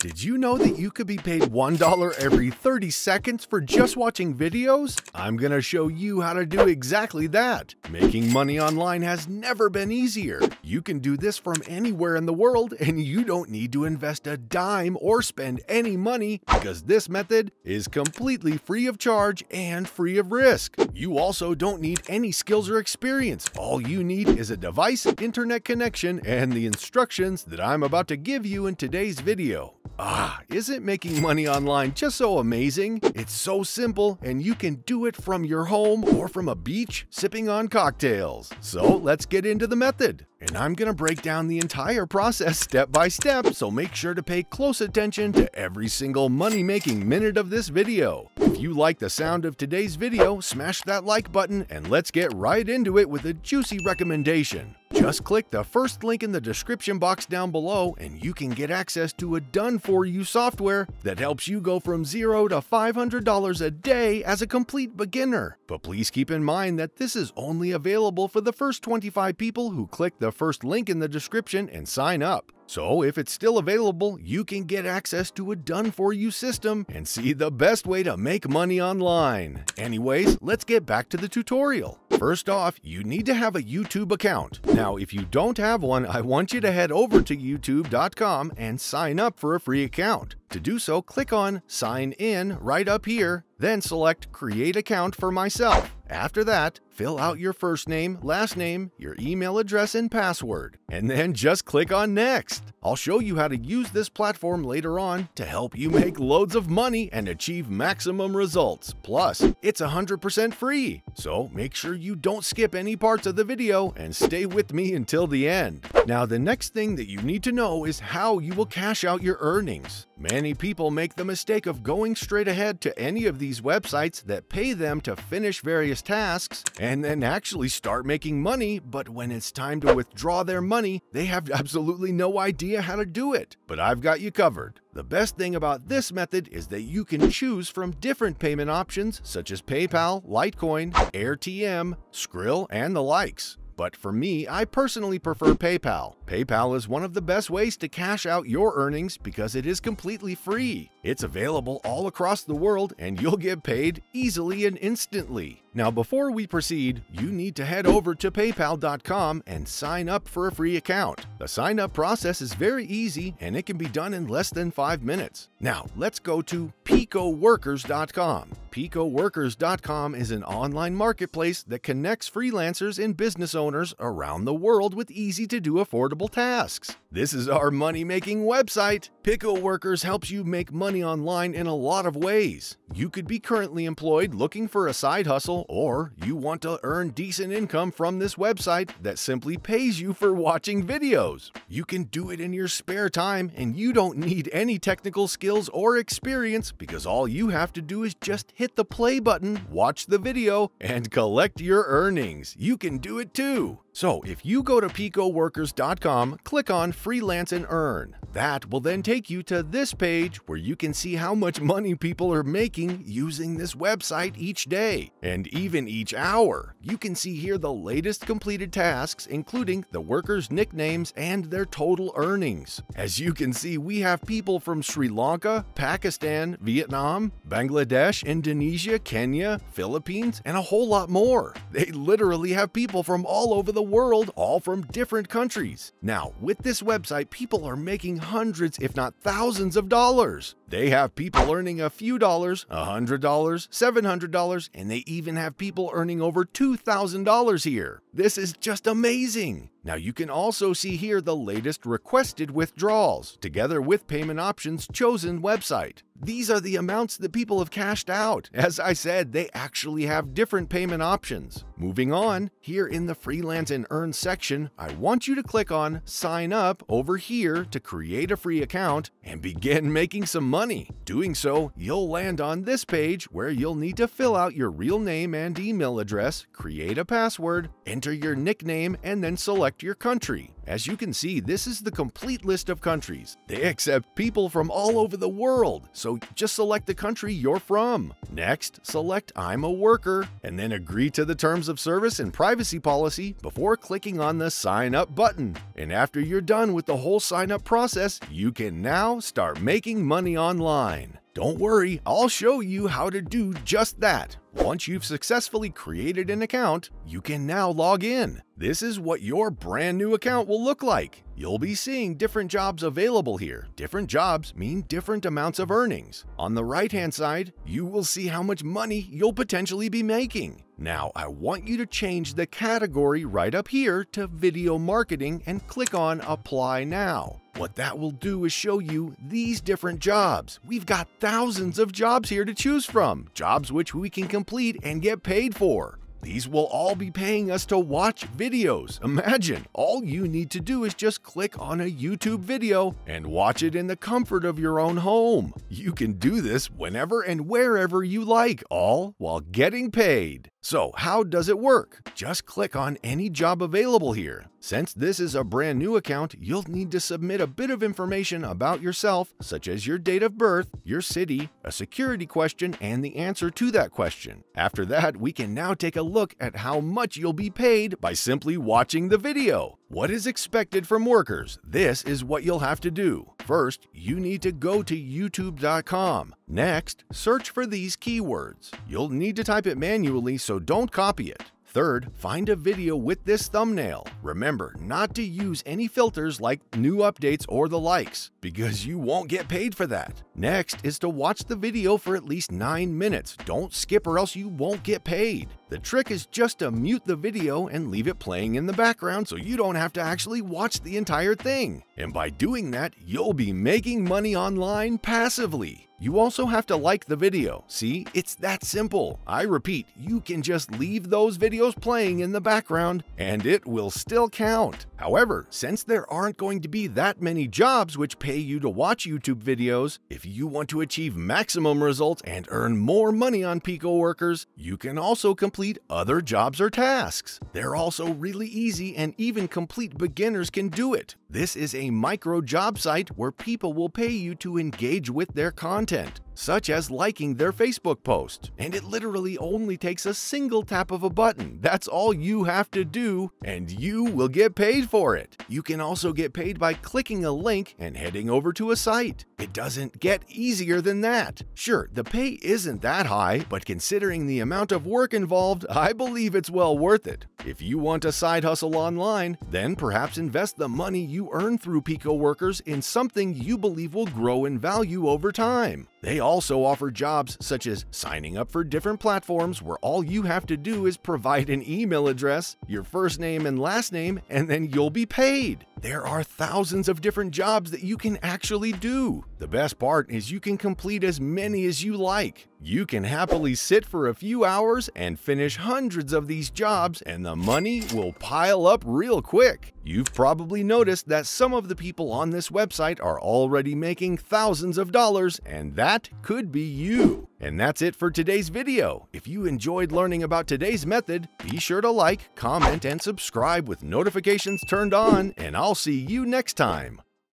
Did you know that you could be paid $1 every 30 seconds for just watching videos? I'm gonna show you how to do exactly that. Making money online has never been easier. You can do this from anywhere in the world and you don't need to invest a dime or spend any money because this method is completely free of charge and free of risk. You also don't need any skills or experience. All you need is a device, internet connection, and the instructions that I'm about to give you in today's video. Ah, isn't making money online just so amazing? It's so simple and you can do it from your home or from a beach sipping on cocktails. So let's get into the method. And I'm gonna break down the entire process step by step, so make sure to pay close attention to every single money-making minute of this video. If you like the sound of today's video, smash that like button and let's get right into it with a juicy recommendation. Just click the first link in the description box down below and you can get access to a done-for-you software that helps you go from 0 to $500 a day as a complete beginner. But please keep in mind that this is only available for the first 25 people who click the first link in the description and sign up. So if it's still available, you can get access to a done-for-you system and see the best way to make money online. Anyways, let's get back to the tutorial. First off, you need to have a YouTube account. Now, if you don't have one, I want you to head over to youtube.com and sign up for a free account. To do so, click on Sign In right up here, then select Create Account for myself. After that, fill out your first name, last name, your email address, and password, and then just click on Next. I'll show you how to use this platform later on to help you make loads of money and achieve maximum results. Plus, it's 100% free, so make sure you don't skip any parts of the video and stay with me until the end. Now, the next thing that you need to know is how you will cash out your earnings. Many people make the mistake of going straight ahead to any of these websites that pay them to finish various tasks and then actually start making money, but when it's time to withdraw their money, they have absolutely no idea how to do it. But I've got you covered. The best thing about this method is that you can choose from different payment options such as PayPal, Litecoin, AirTM, Skrill, and the likes. But for me, I personally prefer PayPal. PayPal is one of the best ways to cash out your earnings because it is completely free. It's available all across the world and you'll get paid easily and instantly. Now, before we proceed, you need to head over to paypal.com and sign up for a free account. The sign up process is very easy and it can be done in less than 5 minutes. Now, let's go to picoworkers.com. PicoWorkers.com is an online marketplace that connects freelancers and business owners around the world with easy to do affordable tasks. This is our money making website. Pico Workers helps you make money online in a lot of ways. You could be currently employed looking for a side hustle, or you want to earn decent income from this website that simply pays you for watching videos. You can do it in your spare time, and you don't need any technical skills or experience because all you have to do is just hit the play button, watch the video, and collect your earnings. You can do it too. So if you go to picoworkers.com, click on Freelance and Earn. That will then take you to this page where you can see how much money people are making using this website each day and even each hour. You can see here the latest completed tasks, including the workers' nicknames and their total earnings. As you can see, we have people from Sri Lanka, Pakistan, Vietnam, Bangladesh, Indonesia, Kenya, Philippines, and a whole lot more. They literally have people from all over the world, all from different countries. Now, with this website, people are making hundreds, if not thousands of dollars. They have people earning a few dollars, $100, $700, and they even have people earning over $2,000 here. This is just amazing. Now you can also see here the latest requested withdrawals, together with payment options chosen website. These are the amounts that people have cashed out. As I said, they actually have different payment options. Moving on, here in the Freelance and Earn section, I want you to click on Sign Up over here to create a free account and begin making some money money. Doing so, you'll land on this page where you'll need to fill out your real name and email address, create a password, enter your nickname, and then select your country. As you can see, this is the complete list of countries. They accept people from all over the world, so just select the country you're from. Next, select I'm a worker, and then agree to the terms of service and privacy policy before clicking on the Sign Up button. And after you're done with the whole sign up process, you can now start making money online. Don't worry, I'll show you how to do just that. Once you've successfully created an account, you can now log in. This is what your brand new account will look like. You'll be seeing different jobs available here. Different jobs mean different amounts of earnings. On the right hand side, you will see how much money you'll potentially be making. Now, I want you to change the category right up here to video marketing and click on Apply Now. What that will do is show you these different jobs. We've got thousands of jobs here to choose from, jobs which we can complete and get paid for. These will all be paying us to watch videos. Imagine, all you need to do is just click on a YouTube video and watch it in the comfort of your own home. You can do this whenever and wherever you like, all while getting paid. So how does it work? Just click on any job available here. Since this is a brand new account, you'll need to submit a bit of information about yourself, such as your date of birth, your city, a security question, and the answer to that question. After that, we can now take a look at how much you'll be paid by simply watching the video. What is expected from workers? This is what you'll have to do. First, you need to go to youtube.com. Next, search for these keywords. You'll need to type it manually, so don't copy it. Third, find a video with this thumbnail. Remember not to use any filters like new updates or the likes, because you won't get paid for that. Next is to watch the video for at least 9 minutes. Don't skip or else you won't get paid. The trick is just to mute the video and leave it playing in the background so you don't have to actually watch the entire thing. And by doing that, you'll be making money online passively. You also have to like the video. See, it's that simple. I repeat, you can just leave those videos playing in the background and it will still count. However, since there aren't going to be that many jobs which pay you to watch YouTube videos, if you want to achieve maximum results and earn more money on Pico workers, you can also complete other jobs or tasks. They're also really easy and even complete beginners can do it. This is a micro job site where people will pay you to engage with their content such as liking their Facebook post. And it literally only takes a single tap of a button. That's all you have to do, and you will get paid for it. You can also get paid by clicking a link and heading over to a site. It doesn't get easier than that. Sure, the pay isn't that high, but considering the amount of work involved, I believe it's well worth it. If you want a side hustle online, then perhaps invest the money you earn through Pico Workers in something you believe will grow in value over time. They also offer jobs such as signing up for different platforms where all you have to do is provide an email address, your first name and last name, and then you'll be paid. There are thousands of different jobs that you can actually do. The best part is you can complete as many as you like. You can happily sit for a few hours and finish hundreds of these jobs and the money will pile up real quick. You've probably noticed that some of the people on this website are already making thousands of dollars and that could be you. And that's it for today's video. If you enjoyed learning about today's method, be sure to like, comment, and subscribe with notifications turned on, and I'll see you next time.